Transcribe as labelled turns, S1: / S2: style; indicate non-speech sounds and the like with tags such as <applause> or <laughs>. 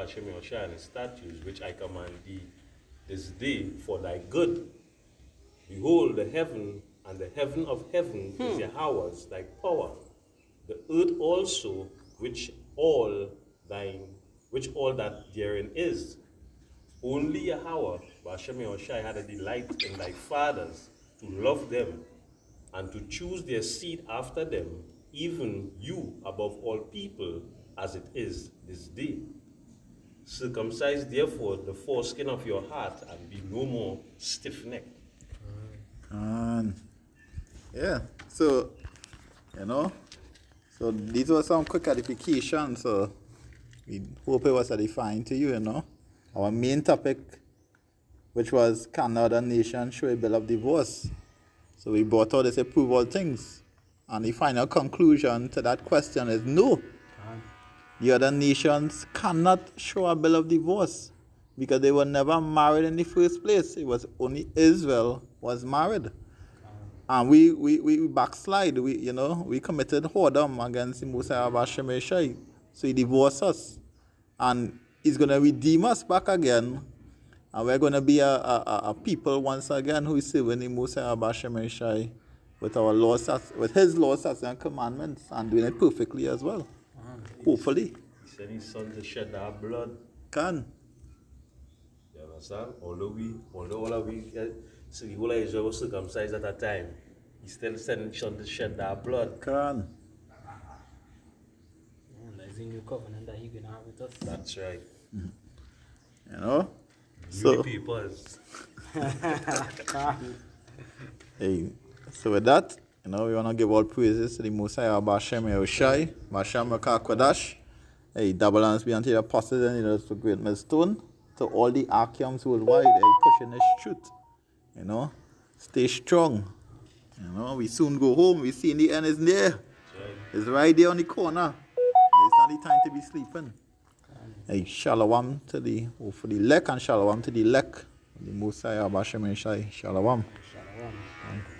S1: Hashem Yahushua and his statutes, which I command thee this day for thy good. Behold, the heaven and the heaven of heaven is hmm. Yahweh's, thy power. The earth also, which all thine, which all that therein is. Only Yahweh, Hashem Yahushua, had a delight in thy fathers to love them and to choose their seed after them, even you above all people, as it is this day. Circumcise therefore the foreskin of your heart and be no more stiff necked.
S2: And yeah, so you know, so these were some quick edification. So we hope it was edifying to you. You know, our main topic, which was can nation show a bill of divorce. So we brought out this approve all things, and the final conclusion to that question is no. The other nations cannot show a bill of divorce because they were never married in the first place. It was only Israel was married. And we, we, we backslide. We, you know, we committed whoredom against the Mosiah Bashemeshai. So he divorced us. And he's going to redeem us back again. And we're going to be a, a, a people once again who is serving the Mosiah Bashemeshai with our laws, with his laws and commandments and doing it perfectly as well. Hopefully.
S1: He sent his son to shed our blood.
S2: Can.
S1: You understand? Although we, although all of we, uh, so the whole of Israel was circumcised at that time, he still sent his son to shed our blood.
S2: Can.
S3: There's a new covenant that he's going to have with us.
S1: That's right.
S2: You know?
S1: So,
S2: So,
S1: papers. <laughs>
S2: hey, so with that, you know, we want to give all praises to the Mosiah Bashem Yahushai, Bashem Kodash. Hey, double hands be unto the apostles and leaders for great millstone. To all the Archeums worldwide, hey, pushing this truth. You know, stay strong. You know, we soon go home. We see in the end is near. It's right there on the corner. It's not the time to be sleeping. Hey, shalom to the, hopefully, lek and shalom to the lek. The Mosiah Bashem Yahushai. Shalom.
S3: Shalom.